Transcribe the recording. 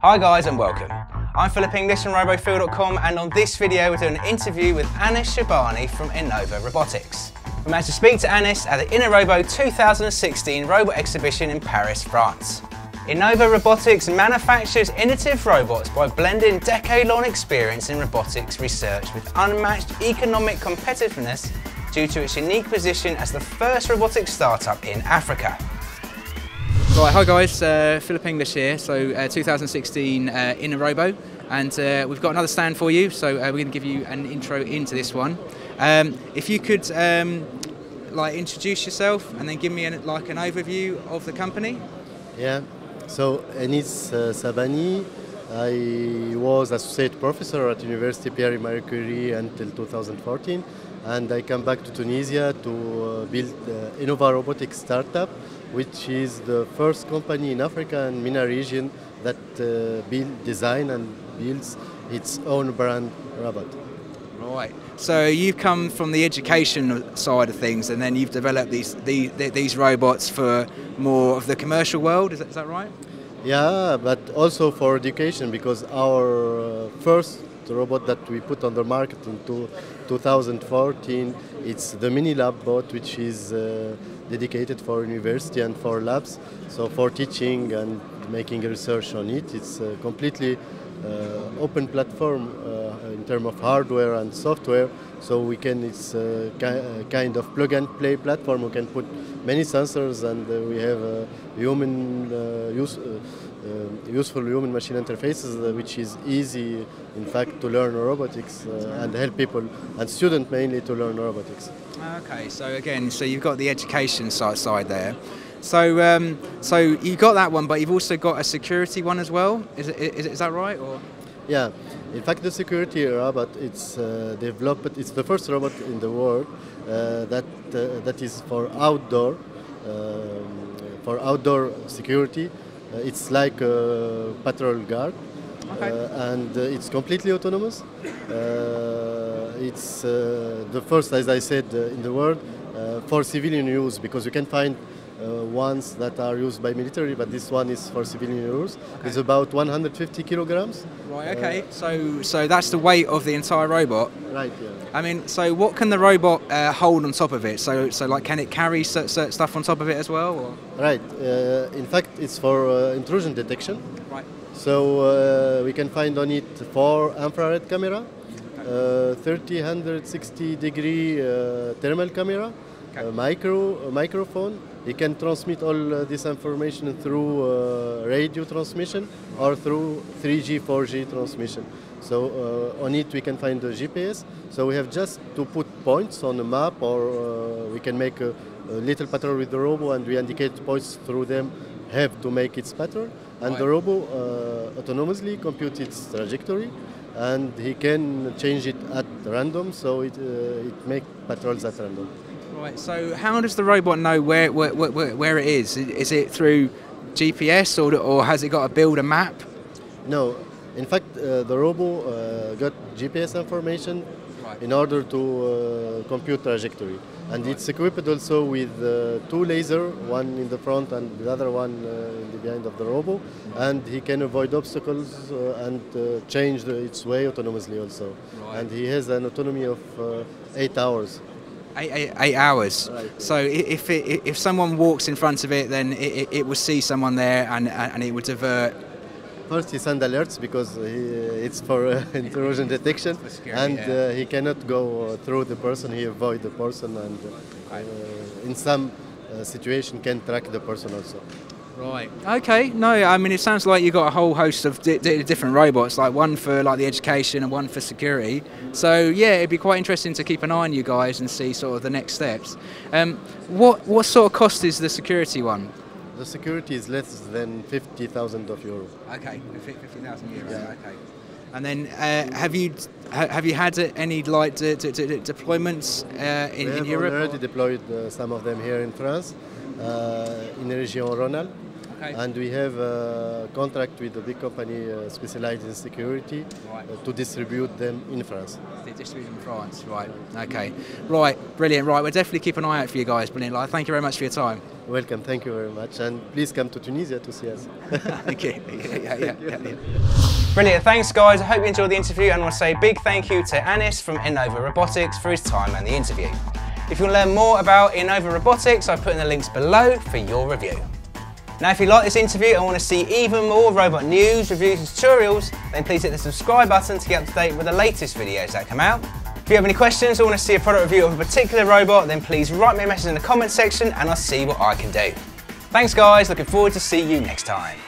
Hi guys and welcome. I'm Philip English from RoboPhil.com and on this video we're doing an interview with Anis Sahbani from Enova Robotics. We managed to speak to Anis at the InnoRobo 2016 Robot Exhibition in Paris, France. Enova Robotics manufactures innovative robots by blending decade-long experience in robotics research with unmatched economic competitiveness due to its unique position as the first robotics startup in Africa. Right, hi guys, uh, Philip English here. So uh, 2016 uh, InnoRobo, and uh, we've got another stand for you. So uh, we're going to give you an intro into this one. Um, if you could, um, like, introduce yourself and then give me an, like an overview of the company. Yeah. So Anis uh, Sahbani, I was associate professor at University Pierre Marie Curie until 2014, and I come back to Tunisia to uh, build uh, Enova Robotics startup which is the first company in Africa and MENA region that uh, build, design and builds its own brand robot. Right. So you've come from the education side of things, and then you've developed these these, these robots for more of the commercial world. Is that, is that right? Yeah, but also for education because our uh, first robot that we put on the market in 2014 it's the mini lab bot, which is uh, dedicated for university and for labs. So for teaching and making research on it, it's a completely uh, open platform uh, in terms of hardware and software. So we can, it's a kind of plug and play platform. We can put many sensors and uh, we have uh, human uh, use uh, useful human machine interfaces, uh, which is easy, in fact, to learn robotics uh, and help people and students mainly to learn robotics. Okay, so again, so you've got the education side there. So, um, so you've got that one, but you've also got a security one as well. Is, it, is, is that right? Or? Yeah, in fact, the security robot it's uh, developed. It's the first robot in the world uh, that uh, that is for outdoor um, for outdoor security uh, it's like a patrol guard. Okay. Uh, and uh, it's completely autonomous. it's the first, as I said, in the world for civilian use because you can find uh, ones that are used by military, but this one is for civilian use. Okay. It's about 150 kilograms. Right. Okay. Uh, so so that's the weight of the entire robot. Right. Yeah. I mean, so what can the robot uh, hold on top of it? So so like, can it carry certain stuff on top of it as well? Or? Right. Uh, in fact, it's for uh, intrusion detection. Right. So uh, we can find on it four infrared camera, okay. 30, 160 degree thermal camera, okay. a micro a microphone he can transmit all uh, this information through uh, radio transmission or through 3G, 4G transmission. So uh, on it we can find the GPS. So we have just to put points on the map or uh, we can make a, a, little pattern with the robo and we indicate points through them have to make its pattern. And right. the robo uh, autonomously computes its trajectory and he can change it at random so it, uh, it makes patrols at random. Right. So, how does the robot know where where, where, where it is? Is it through GPS or, or has it got to build a map? No. In fact, uh, the robot uh, got GPS information right. in order to uh, compute trajectory, and right. it's equipped also with uh, two lasers, one in the front and the other one uh, in the behind of the robot, and he can avoid obstacles uh, and change the, its way autonomously also. Right. And he has an autonomy of eight hours eight, eight, eight hours. Right. So if it, if someone walks in front of it, then it, it will see someone there and and it would divert. First, he sends alerts because he, it's for uh, intrusion detection, scary, and yeah. uh, he cannot go uh, through the person. He avoid the person, and uh, in some uh, situation can track the person also. Right. Okay. No, I mean it sounds like you've got a whole host of di- di- different robots, like one for like the education and one for security. So yeah, it'd be quite interesting to keep an eye on you guys and see sort of the next steps. Um, what what sort of cost is the security one? The security is less than fifty thousand of euro. Okay, fifty thousand euros. Yeah. Okay. And then uh, have you have you had any like de- de- de- deployments uh, in, we in Europe? already or? deployed uh, some of them here in France, uh, in the region Rhône. Okay. And we have a contract with a big company uh, specialized in security right. uh, to distribute them in France. They distribute in France, right? Okay, right, brilliant. Right, we'll definitely keep an eye out for you guys. Brilliant. Like, thank you very much for your time. Welcome, thank you very much. And please come to Tunisia to see us. okay. Yeah, yeah, yeah, yeah. Brilliant, thanks guys. I hope you enjoyed the interview and I want to say a big thank you to Anis from Enova Robotics for his time and the interview. If you want to learn more about Enova Robotics, I've put in the links below for your review. Now if you like this interview and want to see even more robot news, reviews and tutorials, then please hit the subscribe button to get up to date with the latest videos that come out. If you have any questions or want to see a product review of a particular robot, then please write me a message in the comments section and I'll see what I can do. Thanks guys, looking forward to see you next time.